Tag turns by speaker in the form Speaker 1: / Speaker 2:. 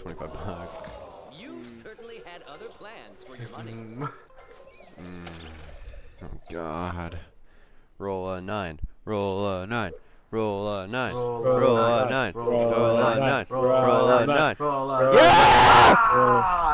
Speaker 1: 25 bucks.
Speaker 2: You certainly had other plans for your money.
Speaker 1: Mm. Oh god. Roll a nine. Roll a nine. Roll a nine.
Speaker 3: Roll a nine.
Speaker 1: Roll
Speaker 3: a
Speaker 1: a nine.
Speaker 3: Roll
Speaker 1: a nine. Roll a nine.
Speaker 3: Roll
Speaker 1: Yeah!
Speaker 3: Roll